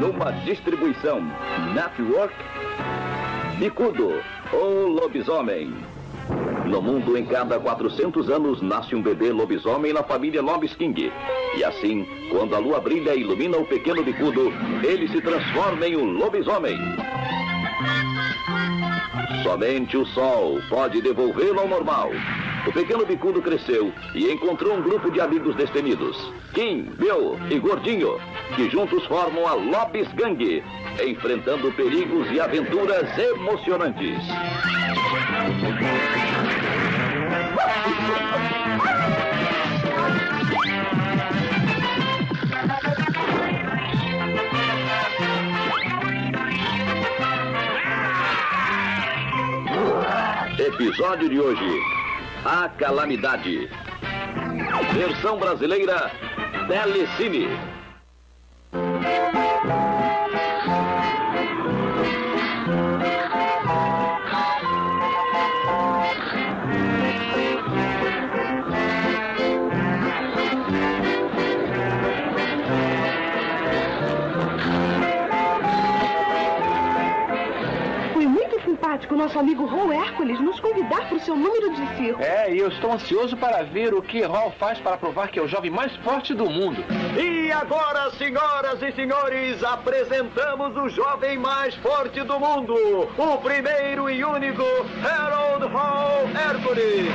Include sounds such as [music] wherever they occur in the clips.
Numa distribuição Network, Bicudo, o lobisomem. No mundo, em cada 400 anos, nasce um bebê lobisomem na família Lobis King. E assim, quando a lua brilha e ilumina o pequeno bicudo, ele se transforma em um lobisomem. Somente o sol pode devolvê-lo ao normal. O pequeno bicudo cresceu e encontrou um grupo de amigos destemidos. Kim, Bill e Gordinho, que juntos formam a Lopes Gang, enfrentando perigos e aventuras emocionantes. Episódio de hoje: A Calamidade. Versão brasileira Telecine. O nosso amigo Ron Hércules nos convidar para o seu número de circo. É, e eu estou ansioso para ver o que Hall faz para provar que é o jovem mais forte do mundo. E agora, senhoras e senhores, apresentamos o jovem mais forte do mundo, o primeiro e único Harold Hall Hércules.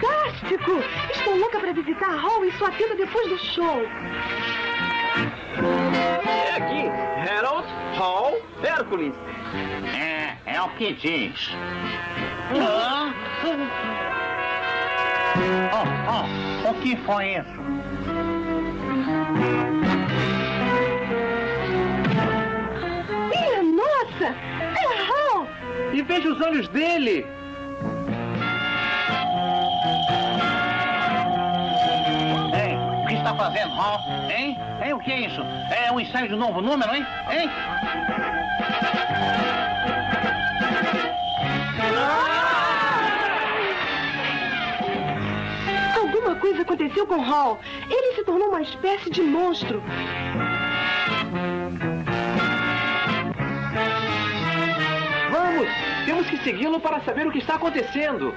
Fantástico! Estou louca para visitar a Hall e sua tenda depois do show. É aqui, Harold Hall Hércules. É, é o que diz. Ah. Oh, oh, o que foi isso? Minha nossa! É Hall! E veja os olhos dele! Fazendo, Hall? Hein? Hein? O que é isso? É um ensaio de novo número, hein? Hein? Alguma coisa aconteceu com Hall. Ele se tornou uma espécie de monstro. Vamos! Temos que segui-lo para saber o que está acontecendo.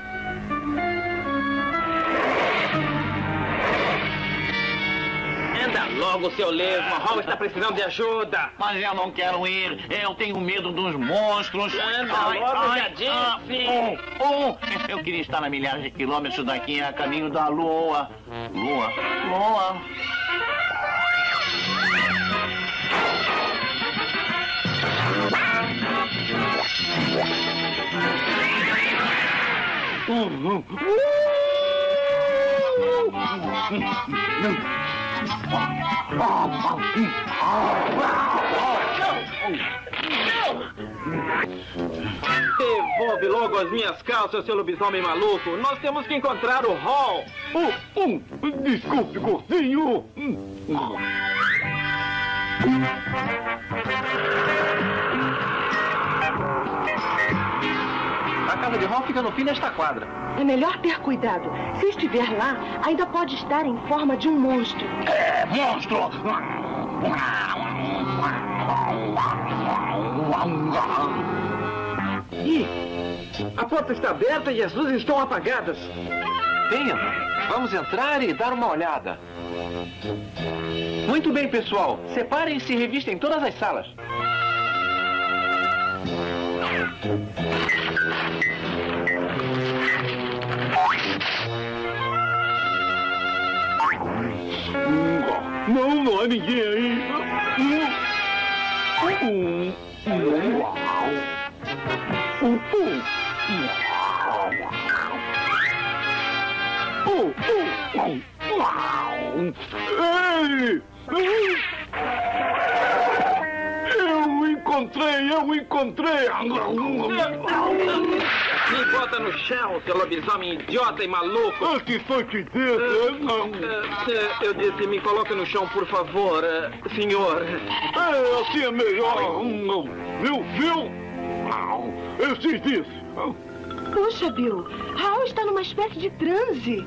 Logo, seu lesma. Hall está precisando de ajuda. Mas eu não quero ir. Eu tenho medo dos monstros. Anda logo, já disse. oh, oh, eu queria estar a milhares de quilômetros daqui, a caminho da lua. Lua, lua. [laughs] Devolve logo as minhas calças, seu lobisomem maluco. Nós temos que encontrar o Hall. Oh, oh, desculpe, gordinho. A Hall fica no fim desta quadra. É melhor ter cuidado. Se estiver lá, ainda pode estar em forma de um monstro. É, monstro! Ih, a porta está aberta e as luzes estão apagadas. Venham, vamos entrar e dar uma olhada. Muito bem, pessoal. Separem-se e revistem todas as salas. Chão, seu lobisomem idiota e maluco. O que foi que disse? Não. Eh, eh, Eu disse, me coloque no chão, por favor, eh, senhor. É, assim é melhor. Viu, viu? Eu te disse. Puxa, Bill, Hall está numa espécie de transe.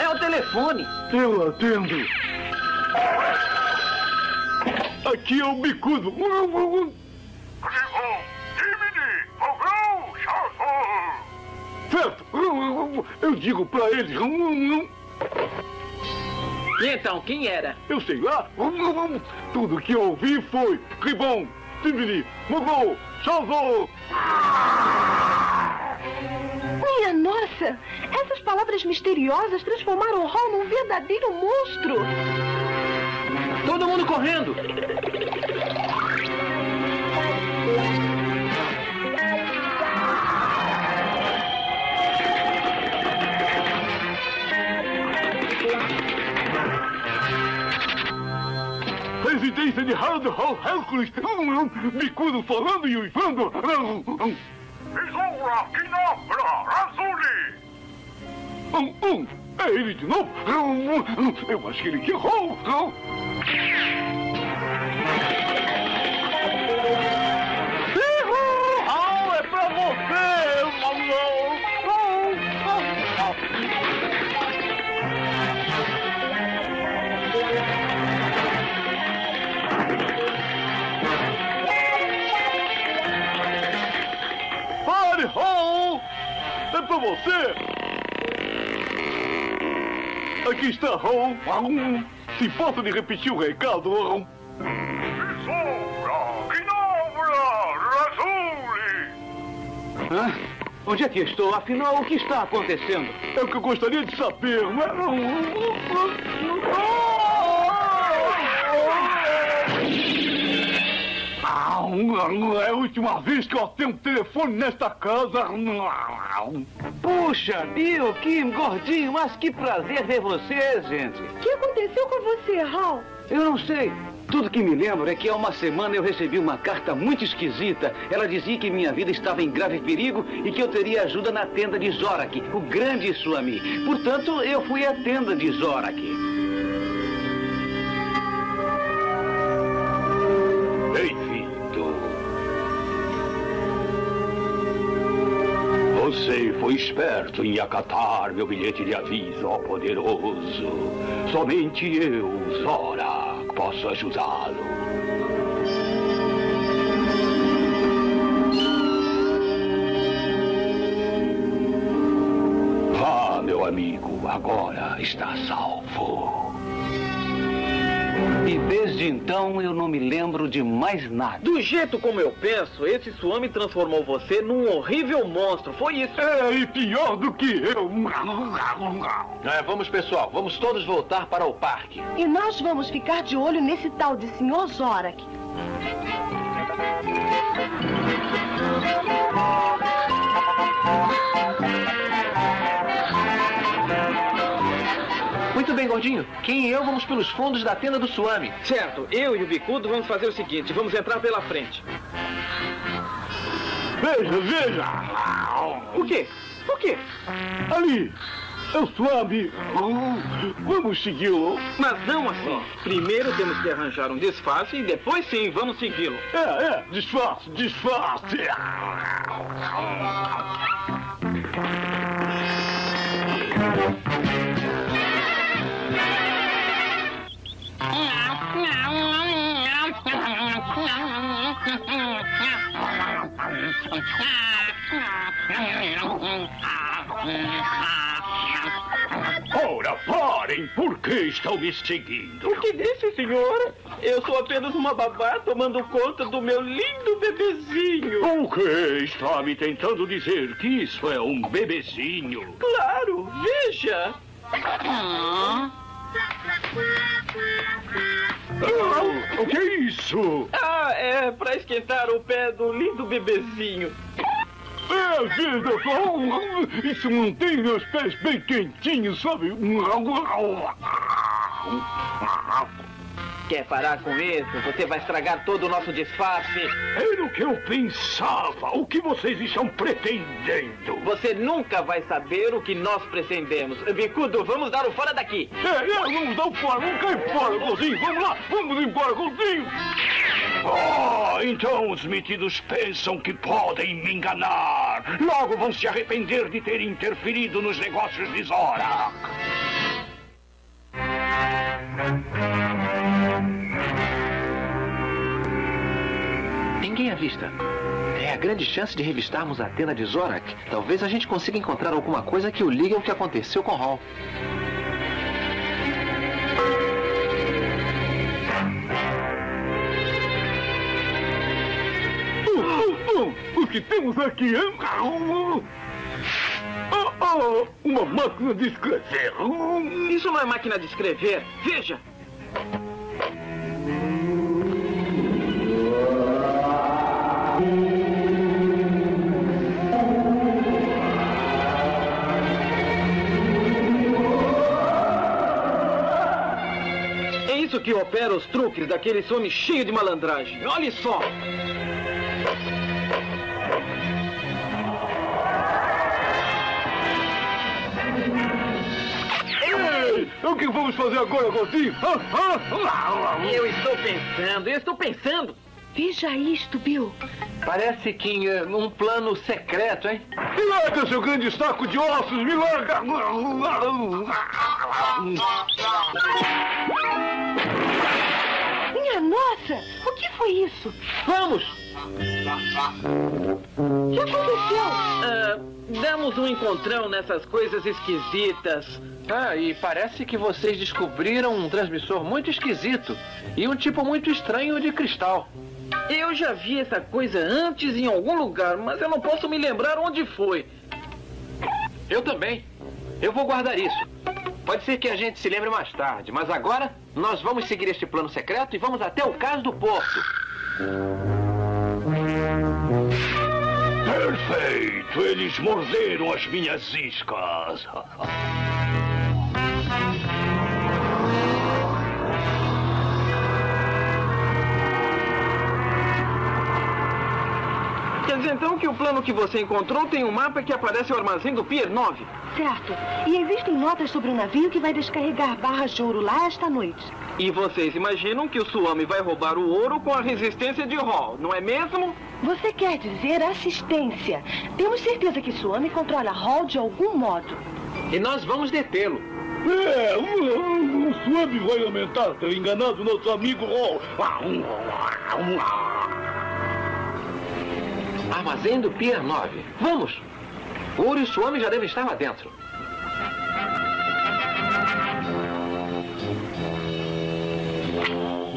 É o telefone. Eu atendo. Aqui é o bicudo. Certo. Eu digo pra eles. E então, quem era? Eu sei lá. Tudo que eu ouvi foi Ribon, Tivoli, Mogol, Salvou. Minha nossa! Essas palavras misteriosas transformaram o Hall num verdadeiro monstro! Todo mundo correndo. Residência de Harold Hall Hércules. Bicudo falando e uivando. Tesoura, quinobra, azuli! Um, um. É ele de novo? Eu acho que ele errou. Você! Aqui está, Hall. Se importa de repetir o recado, Hall? Tesoura, quinobra, azuli! Hã? Onde é que estou? Afinal, o que está acontecendo? É o que eu gostaria de saber, mas... É a última vez que eu atendo telefone nesta casa. Puxa, Bill, Kim, gordinho, mas que prazer ver vocês, gente. O que aconteceu com você, Hall? Eu não sei. Tudo que me lembro é que há uma semana eu recebi uma carta muito esquisita. Ela dizia que minha vida estava em grave perigo e que eu teria ajuda na tenda de Zorak, o grande Suami. Portanto, eu fui à tenda de Zorak. Esperto em acatar meu bilhete de aviso, ó poderoso. Somente eu, Zora, posso ajudá-lo. Ah, meu amigo, agora está salvo. Desde então eu não me lembro de mais nada. Do jeito como eu penso, esse Suami transformou você num horrível monstro. Foi isso. É, e pior do que eu. É, vamos, pessoal, vamos todos voltar para o parque. E nós vamos ficar de olho nesse tal de Sr. Zorak. Muito [laughs] bem, gordinho. Quem e eu vamos pelos fundos da tenda do Suami. Certo, eu e o Bicudo vamos fazer o seguinte: vamos entrar pela frente. Veja, veja. O quê? O quê? Ali. É o Suave. Vamos segui-lo. Mas não assim. Primeiro temos que arranjar um disfarce e depois sim vamos segui-lo. É, é. Disfarce, disfarce. [laughs] Ora, parem! Por que estão me seguindo? O que disse, senhor? Eu sou apenas uma babá tomando conta do meu lindo bebezinho. O que está me tentando dizer que isso é um bebezinho? Claro, veja. Ah, o que é isso? Ah, é pra esquentar o pé do lindo bebezinho. É vida, isso mantém meus pés bem quentinhos, sabe? Quer parar com isso? Você vai estragar todo o nosso disfarce. Era o que eu pensava. O que vocês estão pretendendo? Você nunca vai saber o que nós pretendemos. Bicudo, vamos dar o fora daqui. É, é, vamos dar o fora, vamos cair fora, Gozinho. Vamos lá, vamos embora, Gozinho. Oh, então os metidos pensam que podem me enganar. Logo vão se arrepender de ter interferido nos negócios de Zora. Ninguém avista. É a grande chance de revistarmos a tenda de Zorak. Talvez a gente consiga encontrar alguma coisa que o ligue ao que aconteceu com Hall. O que temos aqui, hein? Ah, ah, uma máquina de escrever. Isso não é máquina de escrever. Veja. Que opera os truques daquele homem cheio de malandragem. Olhe só. Ei, o que vamos fazer agora? Ah, ah, ah. Eu estou pensando, eu estou pensando. Veja isto, Bill. Parece que eh, um plano secreto, hein? Me larga, seu grande saco de ossos, me larga! Nossa! O que foi isso? Vamos! O que aconteceu? Ah, damos um encontrão nessas coisas esquisitas. Ah, e parece que vocês descobriram um transmissor muito esquisito e um tipo muito estranho de cristal. Eu já vi essa coisa antes em algum lugar, mas eu não posso me lembrar onde foi. Eu também. Eu vou guardar isso. Pode ser que a gente se lembre mais tarde, mas agora nós vamos seguir este plano secreto e vamos até o cais do porto. Perfeito! Eles morderam as minhas iscas. [laughs] dizer então que o plano que você encontrou tem um mapa que aparece o armazém do Pier 9. Certo. E existem notas sobre o navio que vai descarregar barras de ouro lá esta noite. E vocês imaginam que o Suami vai roubar o ouro com a resistência de Hall, não é mesmo? Você quer dizer assistência. Temos certeza que Suami controla Hall de algum modo. E nós vamos detê-lo. É, o, o Swab vai lamentar ter enganado nosso amigo Hall. Armazém do Pier 9. Vamos! Ouro e Suami já devem estar lá dentro.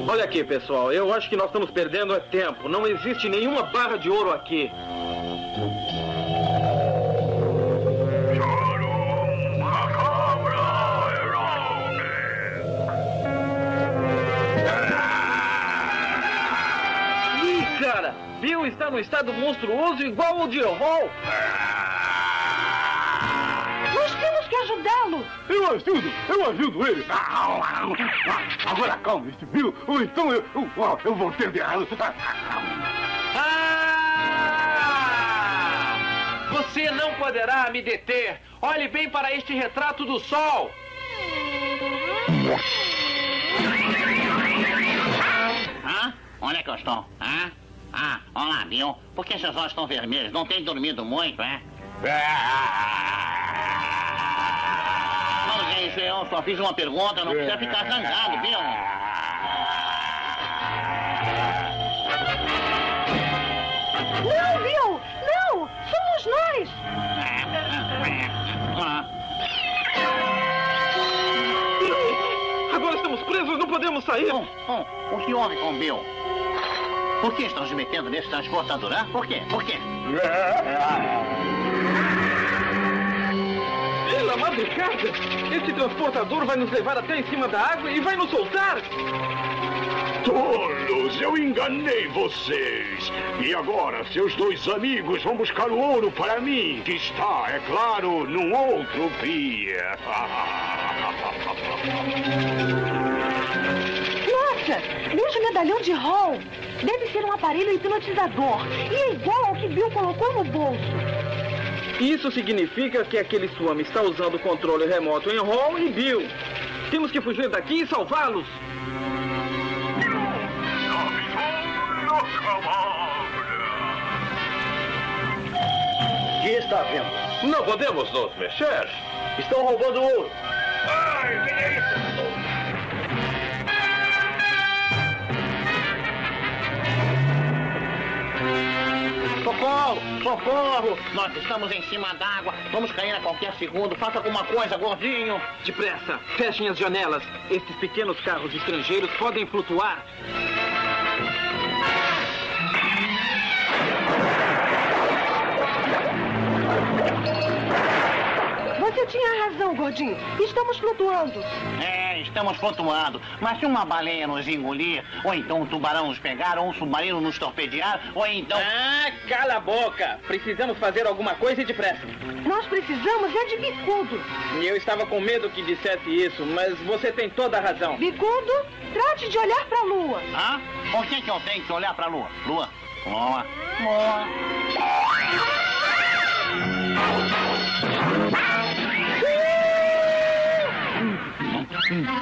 Olha aqui, pessoal, eu acho que nós estamos perdendo é tempo. Não existe nenhuma barra de ouro aqui. Está num estado monstruoso igual ao de Hall. Nós temos que ajudá-lo. Eu ajudo, eu ajudo ele. Agora calma-se, viu? Ou então eu, eu, eu vou ter de... Ah! Você não poderá me deter. Olhe bem para este retrato do sol. Hã? Onde é que eu estou? Hã? Ah, olá, Bill. Por que seus olhos estão vermelhos? Não tem dormido muito, é? [laughs] Não, gente, eu só fiz uma pergunta, não precisa ficar zangado, Bill. Não, Bill! Não! Somos nós! Ah, Agora estamos presos, não podemos sair. Bom, bom, o que houve com Bill? Por que estão se metendo nesse transportador, hã? Por quê? Por quê? Pela madrugada, esse transportador vai nos levar até em cima da água e vai nos soltar. Tolos, eu enganei vocês. E agora, seus dois amigos vão buscar o ouro para mim, que está, é claro, num outro pier. [laughs] Veja o medalhão de Hall. Deve ser um aparelho hipnotizador. E é igual ao que Bill colocou no bolso. Isso significa que aquele Swami está usando o controle remoto em Hall e Bill. Temos que fugir daqui e salvá-los. O que está havendo? Não podemos nos mexer. Estão roubando ouro. Ai, que é isso? Socorro! Nós estamos em cima d'água. Vamos cair a qualquer segundo. Faça alguma coisa, gordinho. Depressa, fechem as janelas. Estes pequenos carros estrangeiros podem flutuar. Você tinha razão, gordinho. Estamos flutuando. É, estamos flutuando. Mas se uma baleia nos engolir, ou então um tubarão nos pegar, ou um submarino nos torpedear, ou então... Ah, cala a boca! Precisamos fazer alguma coisa e depressa. Nós precisamos é de bicudo. E eu estava com medo que dissesse isso, mas você tem toda a razão. Bicudo, trate de olhar para a lua. Hã? Por que, que eu tenho que olhar pra lua? Lua? Lua? Lua? Ei,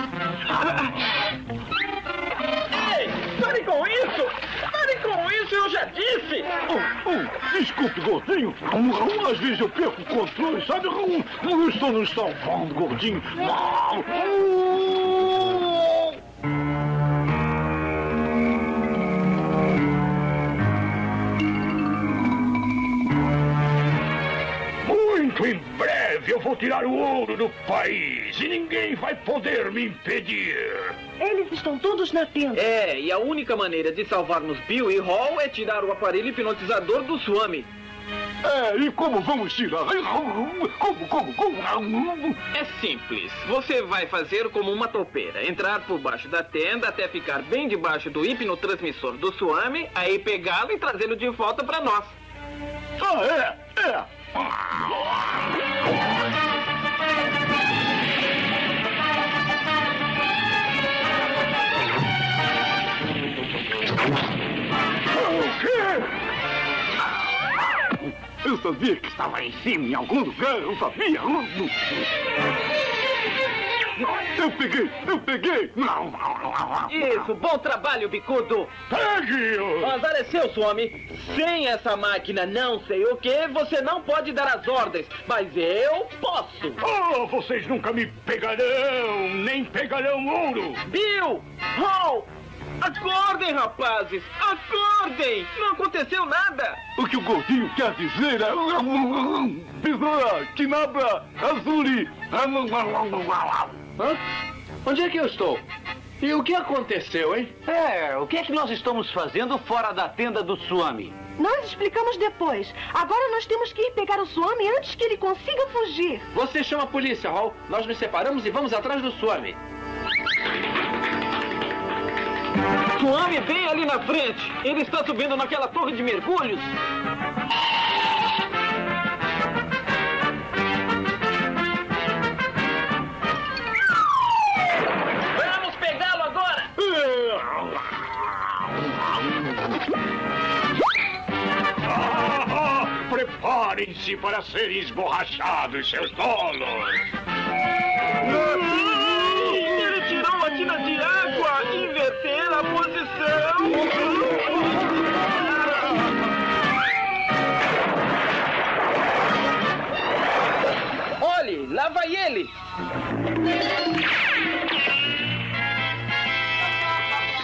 Desculpe, gordinho. Hum, hum, Às vezes eu perco o controle, sabe? Hum, hum, estou nos salvando, gordinho. Hum. Vou tirar o ouro do país e ninguém vai poder me impedir. Eles estão todos na tenda. É, e a única maneira de salvarmos Bill e Hall é tirar o aparelho hipnotizador do Swami. É, e como vamos tirar? Como, como, como? É simples. Você vai fazer como uma topeira. Entrar por baixo da tenda até ficar bem debaixo do hipnotransmissor do Swami, aí pegá-lo e trazê-lo de volta para nós. Ah, é, é. Sabia que estava em cima, em algum lugar, eu sabia. Eu peguei, eu peguei. Isso, bom trabalho, bicudo. Pegue-o. Azar é seu, Swami. Sem essa máquina não sei o que, você não pode dar as ordens. Mas eu posso. Oh, vocês nunca me pegarão, nem pegarão ouro. Bill! Hall! Acordem, rapazes! Acordem! Não aconteceu nada! O que o gordinho quer dizer é... Besoura, Kinabra, Azuri. Hã? Onde é que eu estou? E o que aconteceu, hein? É, o que é que nós estamos fazendo fora da tenda do Swami? Nós explicamos depois. Agora nós temos que ir pegar o Swami antes que ele consiga fugir. Você chama a polícia, Hall. Nós nos separamos e vamos atrás do Swami. Swami bem ali na frente! Ele está subindo naquela torre de mergulhos! Vamos pegá-lo agora! Ah, [laughs] Preparem-se para serem esborrachados, seus tolos. [laughs] Inverter a posição! Olhe, lá vai ele!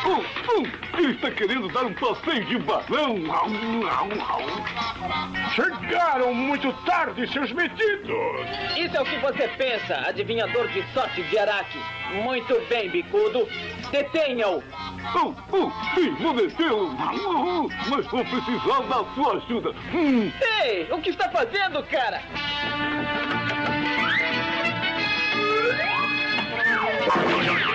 Uh, uh, ele está querendo dar um passeio de balão. Chegaram muito tarde, seus metidos. Isso é o que você pensa, adivinhador de sorte de Araque. Muito bem, bicudo. Detenha-o! Uh, sim, vou. Uh, mas vou precisar da sua ajuda. Hum. Ei, o que está fazendo, cara? [laughs]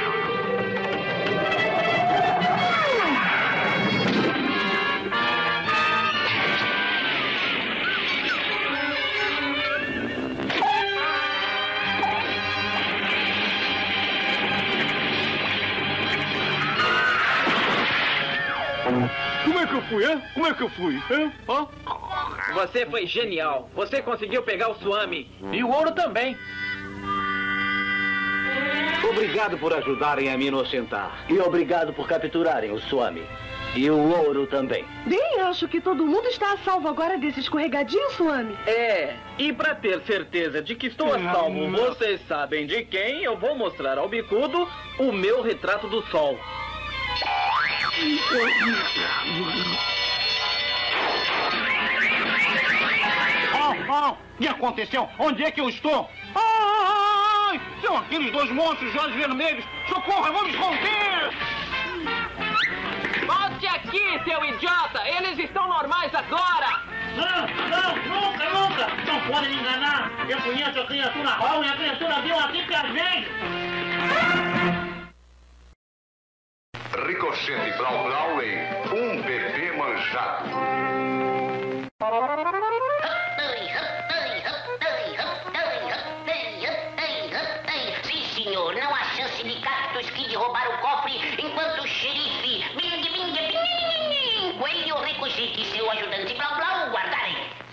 que eu fui, hein? Como é que eu fui, hein? Hã? Você foi genial. Você conseguiu pegar o Swami. E o ouro também. Obrigado por ajudarem a me inocentar. E obrigado por capturarem o Swami. E o ouro também. Bem, acho que todo mundo está a salvo agora desse escorregadinho, Swami. É, e para ter certeza de que estou a salvo, vocês sabem de quem, eu vou mostrar ao bicudo o meu retrato do sol. Ah, o que aconteceu? Onde é que eu estou? Ai! São aqueles dois monstros de olhos vermelhos! Socorro, vamos conter! Volte aqui, seu idiota! Eles estão normais agora! Não, não, nunca, nunca! Não pode me enganar! Eu conheço a criatura Raul e a criatura veio aqui pra gente! Manchete Brau Brau em Um Bebê Manjado.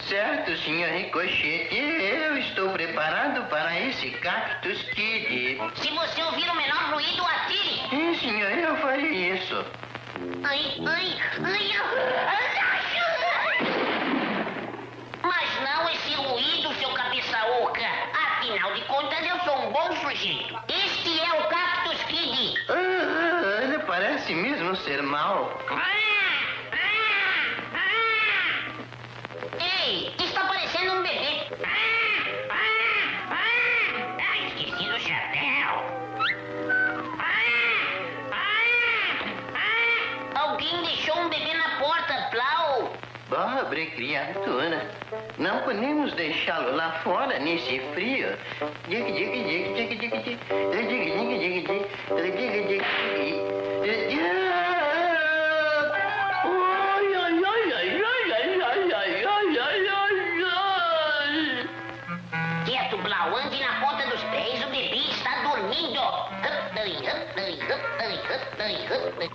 Certo, senhor Ricochete. Eu estou preparado para esse Cactus Kid. Se você ouvir o menor ruído, atire. Sim, senhor, eu farei isso. Ai, ai, ai, ai! Mas não esse ruído, seu cabeça oca. Afinal de contas, eu sou um bom sujeito. Este é o Cactus Kid. Ah, ele parece mesmo ser mau. Ei, está parecendo um bebê. Ah, esqueci do chapéu. Alguém deixou um bebê na porta, Plau. Pobre criatura. Não podemos deixá-lo lá fora nesse frio. Dig, dig, dig, dig, dig, dig. Dig, dig, dig, dig. Dig, dig, dig, dig.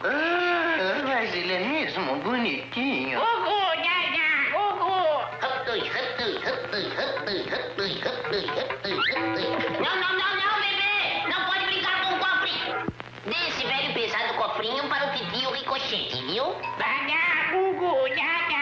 Ah, mas ele é mesmo bonitinho. Gugu, Gaga, Gugu. Não, não, não, não, bebê! Não pode brincar com o cofre! Dê esse velho pesado cofrinho para o titio Ricochete, viu? Gaga, Gugu, Gaga.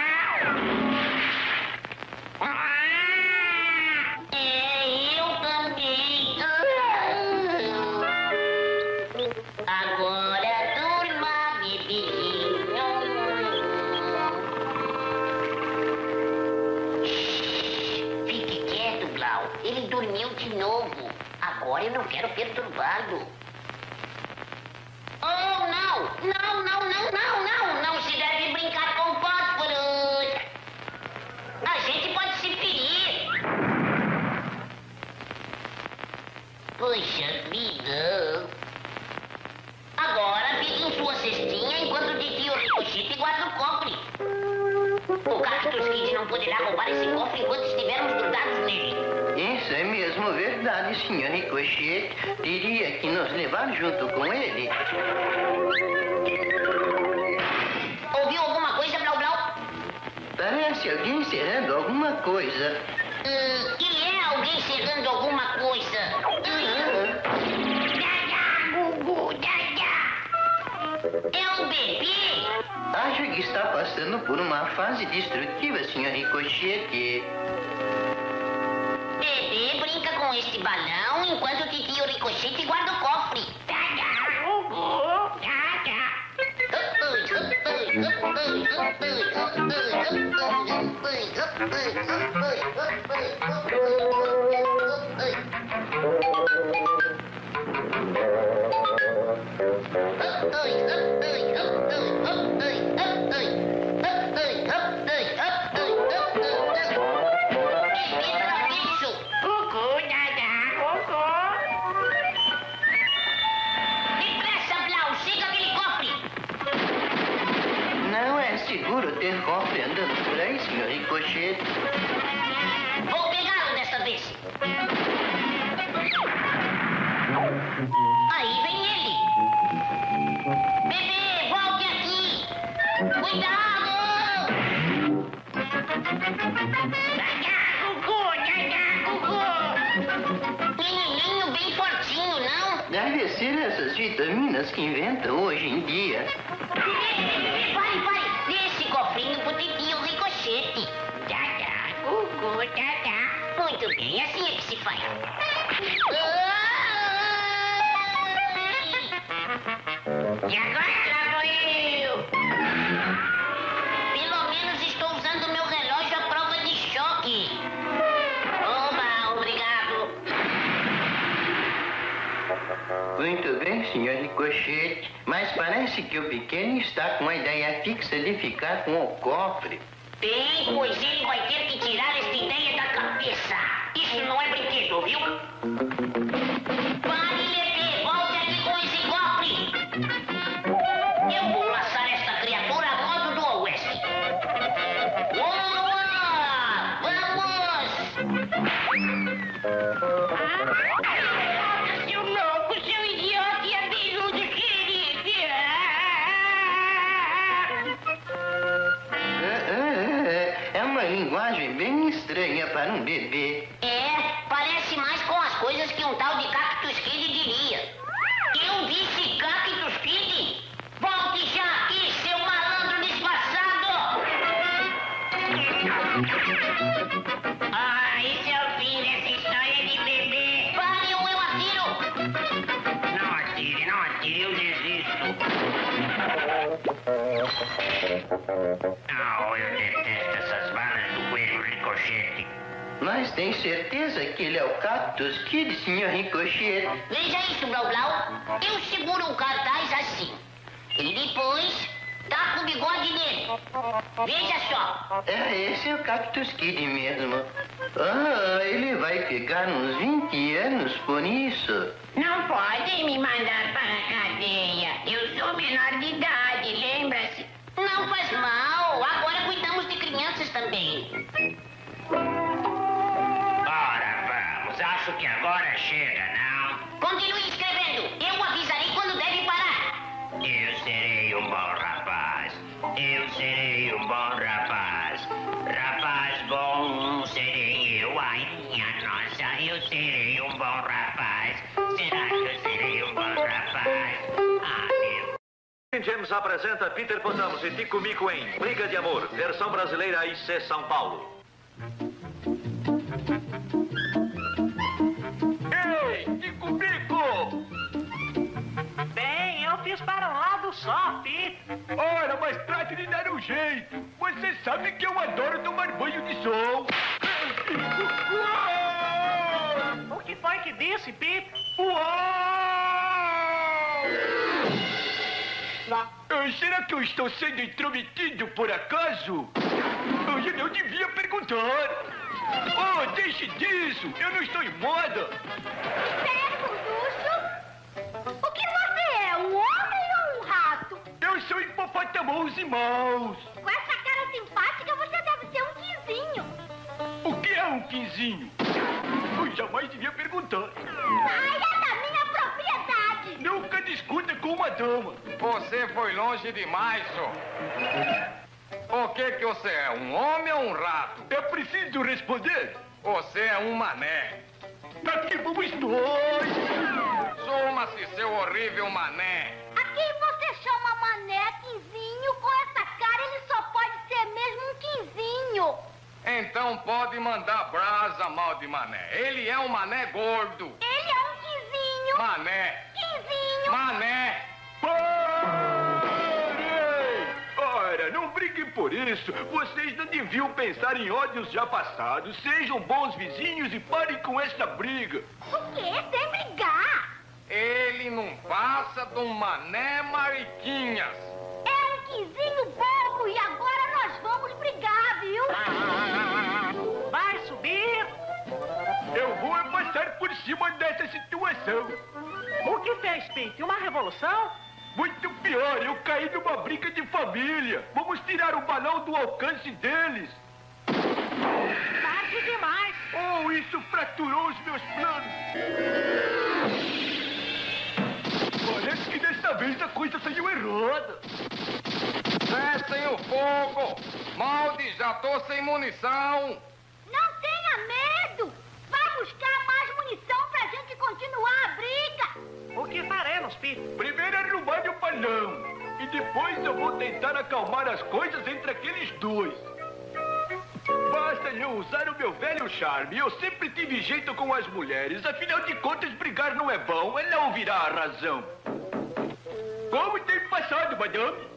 Passando por uma fase destrutiva, senhor Ricochete. Bebê brinca com este balão enquanto o titio Ricochete guarda o cofre. Seguro ter cofre andando por aí, senhor Ricochete. Vou pegá-lo desta vez. Aí vem ele. Bebê, volte aqui. Cuidado! Gaga, Gugu, gaga, Gugu. Menininho bem fortinho, não? Deve ser essas vitaminas que inventam hoje em dia. Muito bem, assim é que se faz. E agora lá eu! Pelo menos estou usando meu relógio à prova de choque. Oba, obrigado. Muito bem, senhor Ricochete. Mas parece que o pequeno está com a ideia fixa de ficar com o cofre. Bem, pois ele vai ter que tirar esta ideia da cabeça. Isso não é brinquedo, viu? Bem estranha para um Mas tem certeza que ele é o Cactus Kid, senhor Ricochete? Veja isso, Blau Blau. Eu seguro um cartaz assim. E depois taco o bigode nele. Veja só. É, esse é o Cactus Kid mesmo. Ah, ele vai ficar uns 20 anos por isso. Não podem me mandar para a cadeia. Eu sou menor de idade, lembra-se? Não faz mal. Agora cuidamos de crianças também. Que agora chega, não? Continue escrevendo. Eu avisarei quando deve parar. Eu serei um bom rapaz. Eu serei um bom rapaz. Rapaz bom serei eu. Ai, minha nossa, eu serei um bom rapaz. Será que eu serei um bom rapaz? Ah, meu James apresenta Peter Potamos e Tico Mico em Briga de Amor, versão brasileira IC São Paulo. Só, Pete. Ora, mas trate de dar um jeito. Você sabe que eu adoro tomar banho de sol. O que foi que disse, Pete? Uau! Ah, será que eu estou sendo intrometido por acaso? Eu não devia perguntar. Oh, deixe disso! Eu não estou em moda! Hipopótamos e maus! Com essa cara simpática, você deve ser um quinzinho. O que é um quinzinho? Eu jamais devia perguntar. Ai, é da minha propriedade. Nunca discuta com uma dama. Você foi longe demais, senhor. O que que você é, um homem ou um rato? É preciso responder. Você é um mané. Aqui vamos nós. Suma-se, seu horrível mané. A quem você chama mané, quinzinho? Com essa cara, ele só pode ser mesmo um quinzinho. Então pode mandar brasa, mal de mané. Ele é um mané gordo. Ele é um quinzinho. Mané. Quinzinho. Mané. Ora, não briguem por isso. Vocês não deviam pensar em ódios já passados. Sejam bons vizinhos e parem com essa briga. O quê? Sem brigar. Ele não passa de um mané mariquinhas. É um quinzinho bobo e agora nós vamos brigar, viu? Vai subir? Eu vou passar por cima dessa situação. O que fez, Pete? Uma revolução? Muito pior, eu caí numa briga de família. Vamos tirar o balão do alcance deles. Tarde demais. Oh, isso fraturou os meus planos. Parece que desta vez a coisa saiu errada. Cessem o fogo. Malde, já tô sem munição. Não tenha medo. Vai buscar mais munição pra gente continuar a briga. O que faremos, Pete? Primeiro arrumar o balão. E depois eu vou tentar acalmar as coisas entre aqueles dois. Basta eu usar o meu velho charme. Eu sempre tive jeito com as mulheres. Afinal de contas, brigar não é bom. Ela ouvirá a razão. Como tem passado, madame?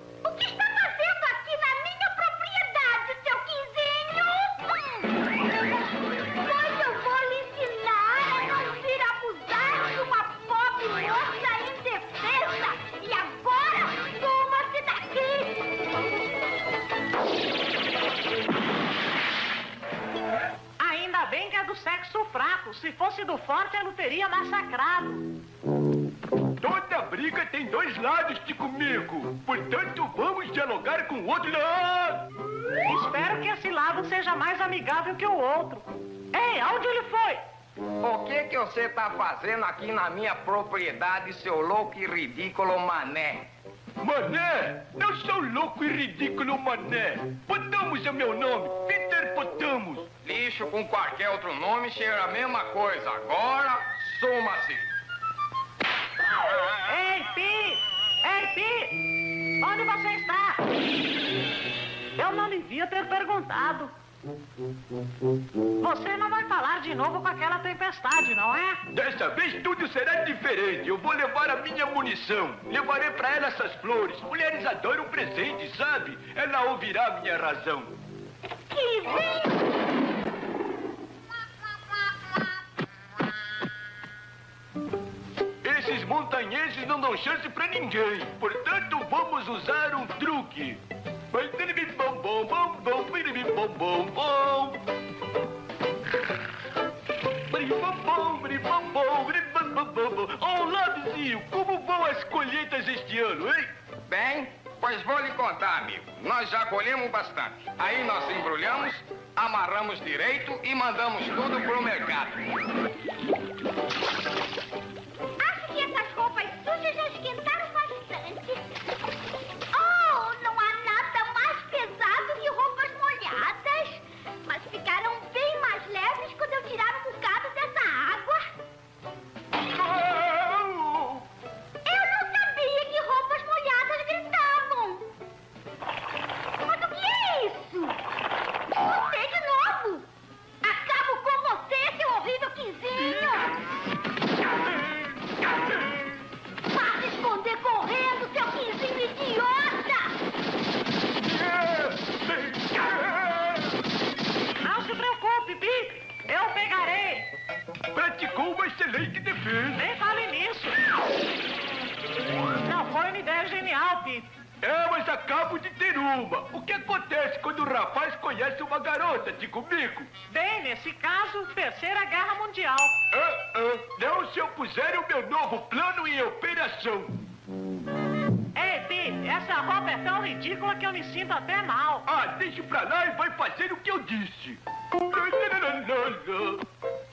Se fosse do forte, ele o teria massacrado. Toda briga tem dois lados, Tico Mico. Portanto, vamos dialogar com o outro lado. Espero que esse lado seja mais amigável que o outro. Ei, aonde ele foi? O que que você tá fazendo aqui na minha propriedade, seu louco e ridículo mané? Mané? Eu sou louco e ridículo, Mané. Potamos é meu nome, Peter Potamos. Lixo com qualquer outro nome cheira a mesma coisa. Agora, suma-se. Ei, Pi! Ei, Pi! Onde você está? Eu não devia ter perguntado. Você não vai falar de novo com aquela tempestade, não é? Dessa vez tudo será diferente. Eu vou levar a minha munição. Levarei pra ela essas flores. Mulheres adoram presente, sabe? Ela ouvirá a minha razão. Que vem! Esses montanheses não dão chance pra ninguém. Portanto, vamos usar um truque. Vai, bom, bom, bom, bom, bom, bom, bom. Olá, vizinho. Como vão as colheitas este ano, hein? Bem, pois vou lhe contar, amigo. Nós já colhemos bastante. Aí nós embrulhamos, amarramos direito e mandamos tudo pro mercado. Sujas já esquentaram bastante. Deixe pra lá e vai fazer o que eu disse. Lá, lá, lá, lá,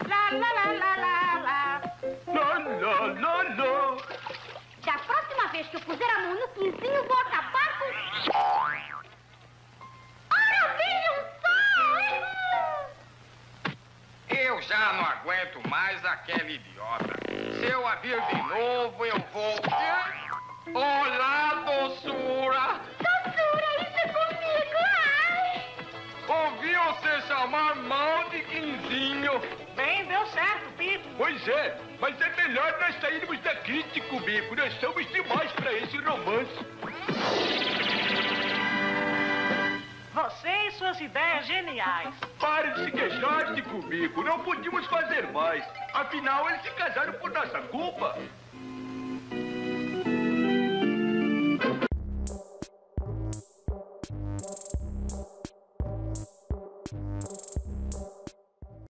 Lá, lá, lá, lá, lá, lá. lá, lá, lá, lá. Da próxima vez que eu puser a mão no quinzinho, vou acabar com... Ora, vejam só! Eu já não aguento mais aquele idiota. Se eu a vir de novo, eu vou. Olá! Doçura, Ouvi você chamar mal de quinzinho. Bem, deu certo, pipo Pois é, mas é melhor nós sairmos daqui, Tico Bico. Nós somos demais para esse romance. Você e suas ideias geniais. Pare de se queixar, Tico Bico. Não podíamos fazer mais. Afinal, eles se casaram por nossa culpa.